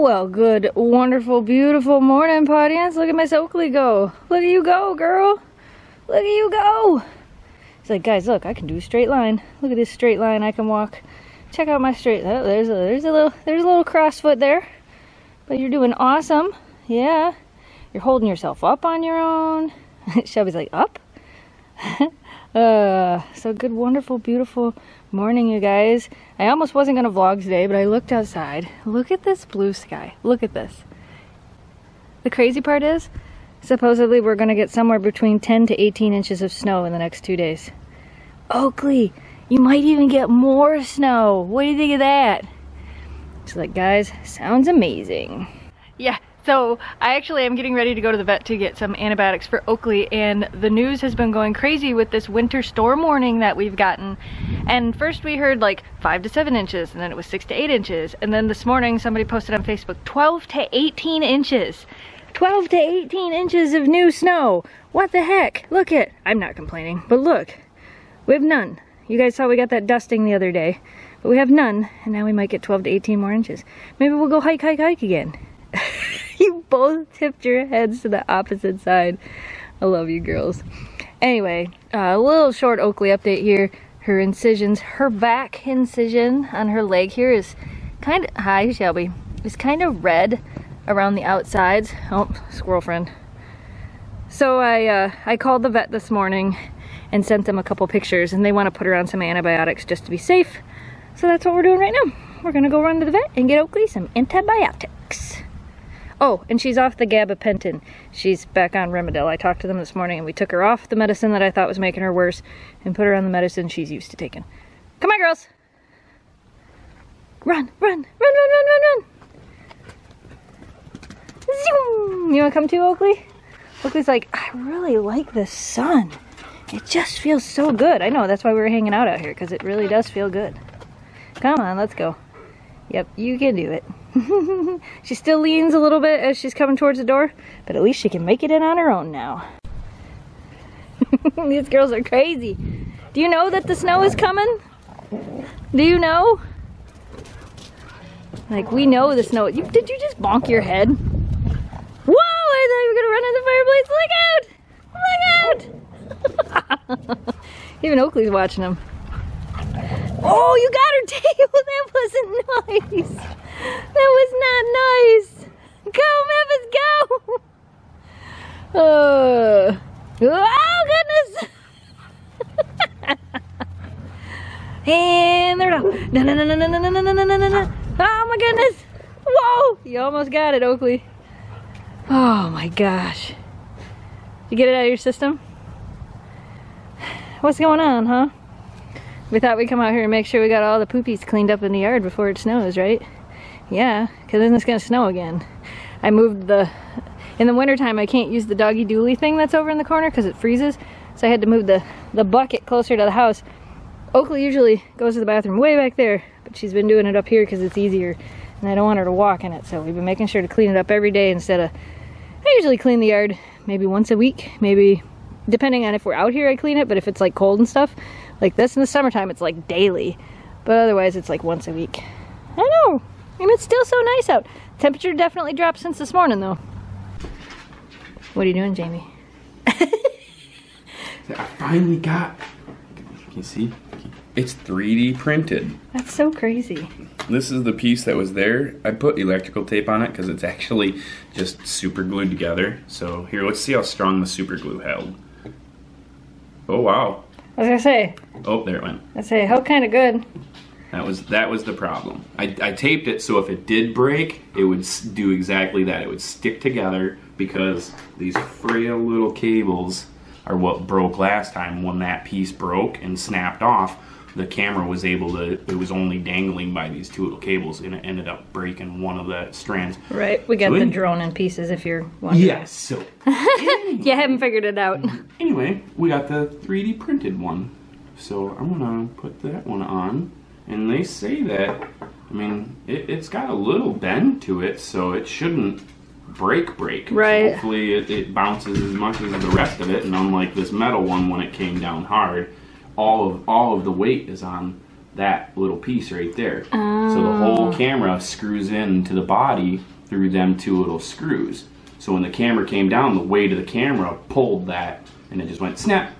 Well, good, wonderful, beautiful morning, audience. Look at Miss Oakley go. Look at you go, girl. Look at you go. He's like, guys, look, I can do a straight line. Look at this straight line I can walk. Check out my straight. Oh, there's a there's a little there's a little crossfoot there. But you're doing awesome. Yeah. You're holding yourself up on your own. Shelby's like, up? uh, so good, wonderful, beautiful morning, you guys. I almost wasn't going to vlog today, but I looked outside. Look at this blue sky. Look at this. The crazy part is, supposedly we're going to get somewhere between 10 to 18 inches of snow in the next two days. Oakley, you might even get more snow. What do you think of that? She's like, guys, sounds amazing. Yeah, so I actually am getting ready to go to the vet to get some antibiotics for Oakley and the news has been going crazy with this winter storm warning that we've gotten. And first we heard like five to seven inches and then it was six to eight inches. And then this morning somebody posted on Facebook 12 to 18 inches. 12 to 18 inches of new snow. What the heck? Look it. I'm not complaining, but look, we have none. You guys saw we got that dusting the other day, but we have none, and now we might get 12 to 18 more inches. Maybe we'll go hike, hike, hike again. you both tipped your heads to the opposite side. I love you girls. Anyway, uh, a little short Oakley update here. Her incisions, her back incision on her leg here is kind of, hi Shelby, is kind of red around the outsides. Oh, squirrel friend. So I, uh, I called the vet this morning and sent them a couple pictures and they want to put her on some antibiotics just to be safe. So that's what we're doing right now. We're gonna go run to the vet and get Oakley some antibiotics. Oh, and she's off the gabapentin. She's back on Rimadyl. I talked to them this morning and we took her off the medicine that I thought was making her worse and put her on the medicine she's used to taking. Come on, girls. Run, run, run, run, run, run, run. Zoom. You wanna come too, Oakley? Oakley's like, I really like the sun. It just feels so good. I know, that's why we were hanging out out here, because it really does feel good. Come on, let's go. Yep, you can do it. she still leans a little bit as she's coming towards the door, but at least she can make it in on her own now. These girls are crazy. Do you know that the snow is coming? Do you know? Like, we know the snow. You, did you just bonk your head? Whoa, I thought you were gonna run in the fireplace. Look out! Look out! Even Oakley's watching them. Oh, you got her tail. That wasn't nice. That was not nice. Go, Memphis, go. Uh, oh, goodness. and there it go. No, no, no, no, no, no, no, no, no, no, no, no. Oh, my goodness. Whoa. You almost got it, Oakley. Oh, my gosh. You get it out of your system? What's going on, huh? We thought we'd come out here and make sure we got all the poopies cleaned up in the yard before it snows, right? Yeah, because then it's going to snow again. I moved the... In the wintertime, I can't use the Doggie Dooley thing that's over in the corner because it freezes. So I had to move the, the bucket closer to the house. Oakley usually goes to the bathroom way back there, but she's been doing it up here because it's easier. And I don't want her to walk in it, so we've been making sure to clean it up every day instead of... I usually clean the yard maybe once a week, maybe depending on if we're out here I clean it, but if it's like cold and stuff, like this in the summertime it's like daily. But otherwise it's like once a week. I know. And it's still so nice out. Temperature definitely dropped since this morning though. What are you doing, Jamie? I finally got, can you see? It's 3D printed. That's so crazy. This is the piece that was there. I put electrical tape on it because it's actually just super glued together. So here, let's see how strong the super glue held. Oh wow. I was gonna say. Oh, there it went. I say, how kind of good. That was that was the problem. I, I taped it so if it did break, it would do exactly that. It would stick together because these frail little cables are what broke last time. When that piece broke and snapped off, the camera was able to. It was only dangling by these two little cables, and it ended up breaking one of the strands. Right, we got So the in- drone in pieces if you're wondering. Yes. So You haven't figured it out. anyway, we got the 3D printed one. So I'm gonna put that one on. And they say that, I mean, it, it's got a little bend to it, so it shouldn't break break. So Right. hopefully it, it bounces as much as the rest of it, and unlike this metal one when it came down hard, all of all of the weight is on that little piece right there. Oh. So the whole oh. camera screws into the body through them two little screws. So when the camera came down, the weight of the camera pulled that, and it just went snap.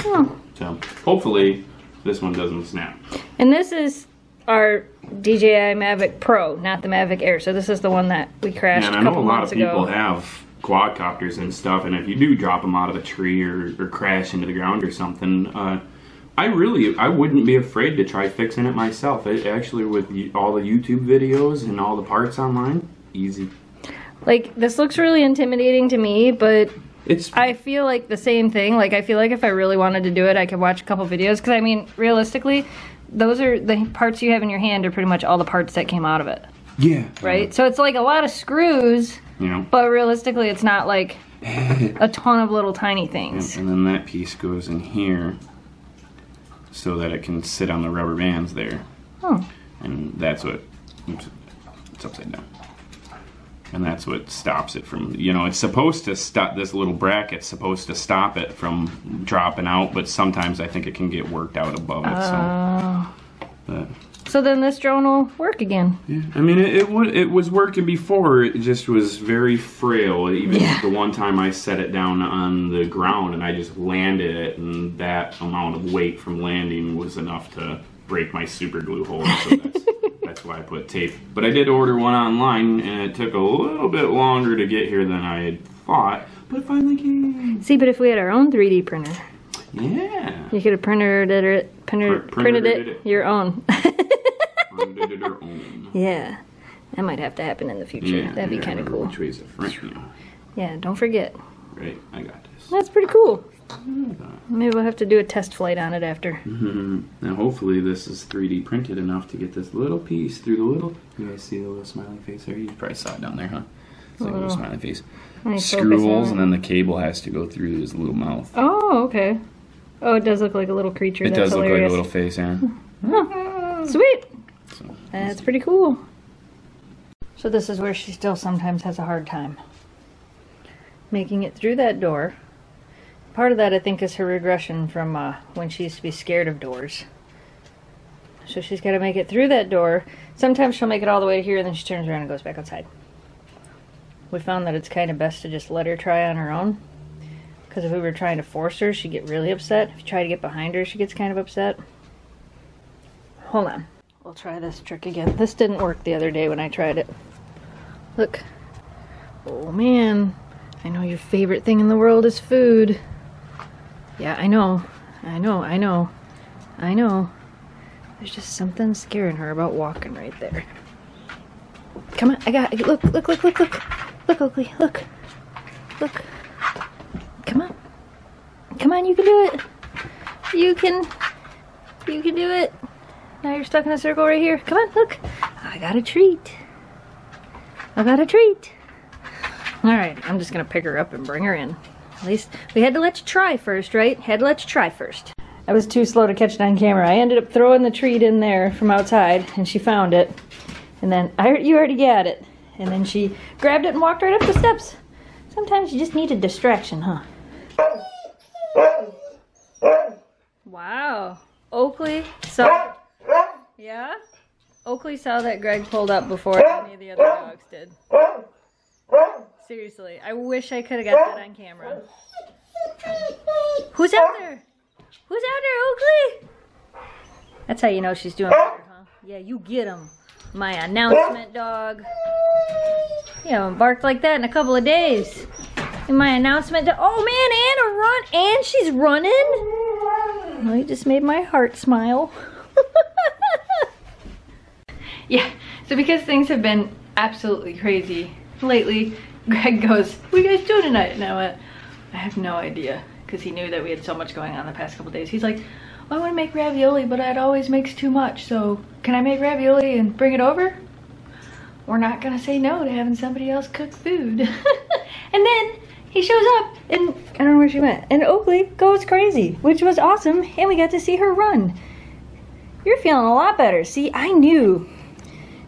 Oh. So hopefully this one doesn't snap. And this is our DJI Mavic Pro, not the Mavic Air. So this is the one that we crashed And a I know a couple lot of people ago. have quadcopters and stuff, and if you do drop them out of a tree or, or crash into the ground or something, uh, I really I wouldn't be afraid to try fixing it myself. It, actually, with all the YouTube videos and all the parts online, easy. Like this looks really intimidating to me, but It's I feel like the same thing. Like I feel like if I really wanted to do it, I could watch a couple videos. Because I mean, realistically, those are the parts you have in your hand are pretty much all the parts that came out of it, yeah, right? So it's like a lot of screws, You know, but realistically, it's not like a ton of little tiny things. and then that piece goes in here so that it can sit on the rubber bands there. Oh. and that's what oops, it's upside down and that's what stops it from you know it's supposed to stop this little bracket's supposed to stop it from dropping out but sometimes i think it can get worked out above it Oh. so but, So then this drone will work again. yeah. i mean it, it, would, it was working before it just was very frail even Yeah. the one time i set it down on the ground and i just landed it and that amount of weight from landing was enough to break my super glue hole so that's why I put tape. But I did order one online, and it took a little bit longer to get here than I had thought. But it finally came. See, but if we had our own 3D printer, Yeah. you could have printed it, printed, Pr- printed printed it it. your own. Under their own. yeah, that might have to happen in the future. Yeah, That'd be I kind of cool. Which way's the front? Yeah. Yeah, don't forget. Right. I got this. That's pretty cool. Maybe we'll have to do a test flight on it after. hmm Now, hopefully, this is 3D printed enough to get this little piece through the little. You guys see the little smiley face there? You probably saw it down there, huh? It's like a little little- smiley face. Let me focus Screw on holes, it. and then the cable has to go through his little mouth. Oh, okay. Oh, it does look like a little creature. It That's does look like a little face, yeah. Huh. Sweet. So, That's pretty cool. So this is where she still sometimes has a hard time. Making it through that door. Part of that, I think, is her regression from uh, when she used to be scared of doors. So she's got to make it through that door. Sometimes she'll make it all the way to here, and then she turns around and goes back outside. We found that it's kind of best to just let her try on her own. Because if we were trying to force her, she'd get really upset. If you try to get behind her, she gets kind of upset. Hold on. We'll try this trick again. This didn't work the other day when I tried it. Look. Oh man. I know your favorite thing in the world is food. Yeah, I know. I know, I know. I know. There's just something scaring her about walking right there. Come on, I got look, look, look, look, look. Look, Oakley, look. Look. Come on. Come on, you can do it. You can you can do it. Now you're stuck in a circle right here. Come on, look. I got a treat. I got a treat. Alright, I'm just gonna pick her up and bring her in. At least we had to let you try first, right? Had to let you try first. I was too slow to catch it on camera. I ended up throwing the treat in there from outside, and she found it. And then I, you already got it. And then she grabbed it and walked right up the steps. Sometimes you just need a distraction, huh? Wow. Oakley saw. Yeah? Oakley saw that Greg pulled up before any of the other dogs did. Seriously, I wish I could have got that on camera. Who's out there? Who's out there, Oakley? That's how you know she's doing better, huh? Yeah, you get him. My announcement dog. You haven't barked like that in a couple of days. And my announcement dog. Oh man, Anna run. And she's running. Well, you just made my heart smile. yeah, so because things have been absolutely crazy lately, Greg goes, What are you guys doing tonight? And I went, I have no idea. Because he knew that we had so much going on the past couple days. He's like, well, I want to make ravioli, but it always makes too much. So can I make ravioli and bring it over? We're not going to say no to having somebody else cook food. and then he shows up and I don't know where she went. And Oakley goes crazy, which was awesome. And we got to see her run. You're feeling a lot better. See, I knew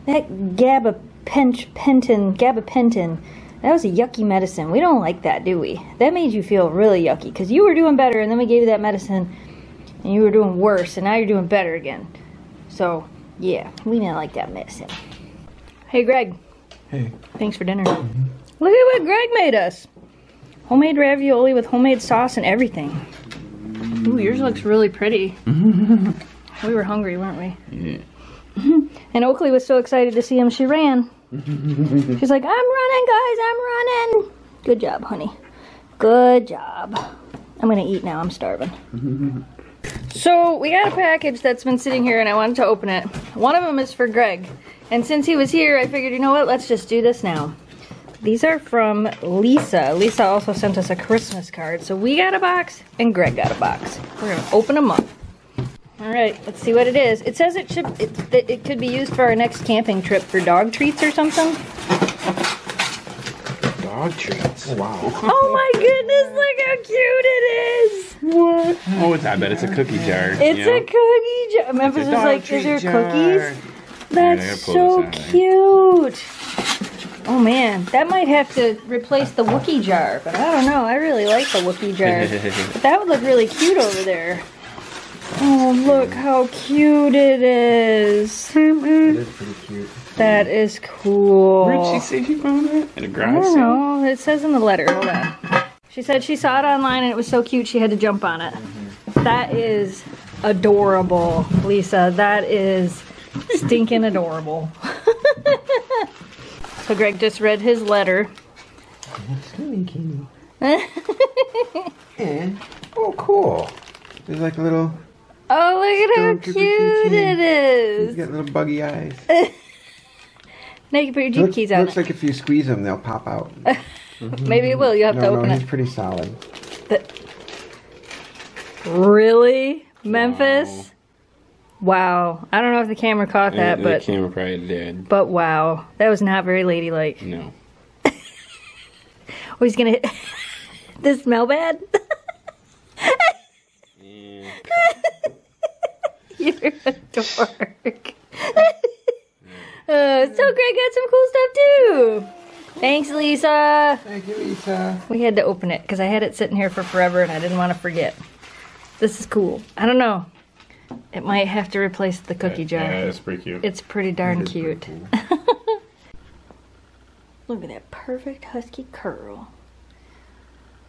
that gabapentin, gabapentin, that was a yucky medicine. We don't like that, do we? That made you feel really yucky because you were doing better and then we gave you that medicine and you were doing worse and now you're doing better again. So, yeah, we didn't like that medicine. Hey, Greg. Hey. Thanks for dinner. Mm-hmm. Look at what Greg made us. Homemade ravioli with homemade sauce and everything. Ooh, yours looks really pretty. Mm-hmm. we were hungry, weren't we? Yeah. And Oakley was so excited to see him, she ran. She's like, I'm running, guys, I'm running. Good job, honey. Good job. I'm gonna eat now, I'm starving. so, we got a package that's been sitting here and I wanted to open it. One of them is for Greg. And since he was here, I figured, you know what, let's just do this now. These are from Lisa. Lisa also sent us a Christmas card. So we got a box and Greg got a box. We're gonna open them up. All right, let's see what it is. It says it should it, it could be used for our next camping trip for dog treats or something. Dog treats. Wow. Oh my goodness, look how cute it is. What? Oh, it's, I bet it's a cookie jar. It's you know? a cookie jar. Memphis It's was like, is there jar. cookies? That's pull so cute. Oh man, that might have to replace the Wookie jar, but I don't know. I really like the Wookie jar. but that would look really cute over there. Oh, look how cute it is. It is pretty cute. That is cool. Where'd she say she found that? At a I garage don't sale? know. It says in the letter. Hold on. She said she saw it online and it was so cute she had to jump on it. Mm-hmm. That is adorable, Lisa. That is stinking adorable. so Greg just read his letter. Skinny kitty. and oh, cool. There's like a little. Oh, look at how Don't give it cute to it He's is. got little buggy eyes. Now you can put your Jeep Look- keys on looks it. like if you squeeze them, they'll pop out. Maybe it will. You have to No, open no, it. he's pretty solid. Really? Memphis? Wow. I don't know if the camera caught that, the but The camera probably did. but wow. That was not very ladylike. No. Oh, he's gonna hit. Does it smell bad? Yeah. You're a dork. Uh, so Greg got some cool stuff too. Thanks, Lisa. Thank you, Lisa. We had to open it because I had it sitting here for forever and I didn't want to forget. This is cool. I don't know. It might have to replace the cookie jar. Yeah, it's pretty cute. It's pretty darn It is pretty cute. cool. Look at that perfect husky curl.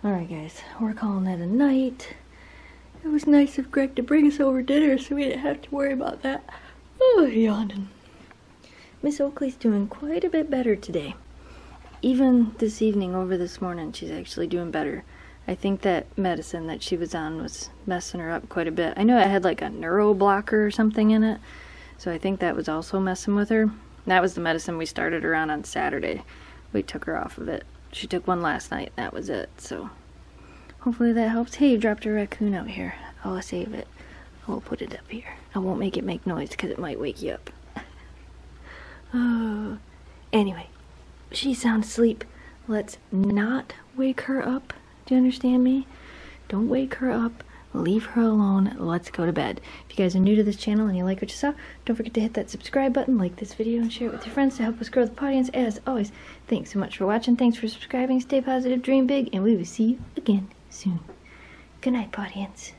Alright, guys, we're calling that a night. It was nice of Greg to bring us over dinner so we didn't have to worry about that. Oh, yawning. Miss Oakley's doing quite a bit better today. Even this evening over this morning, she's actually doing better. I think that medicine that she was on was messing her up quite a bit. I know it had like a neuro blocker or something in it, so I think that was also messing with her. That was the medicine we started her on on Saturday. We took her off of it. She took one last night, that was it, so hopefully that helps. Hey, you dropped a raccoon out here. I'll save it. I will put it up here. I won't make it make noise because it might wake you up. oh. Anyway, she's sound asleep. Let's not wake her up. Do you understand me? Don't wake her up. Leave her alone. Let's go to bed. If you guys are new to this channel and you like what you saw, don't forget to hit that subscribe button, like this video, and share it with your friends to help us grow the audience. As always, thanks so much for watching. Thanks for subscribing. Stay positive, dream big, and we will see you again soon. Good night, audience.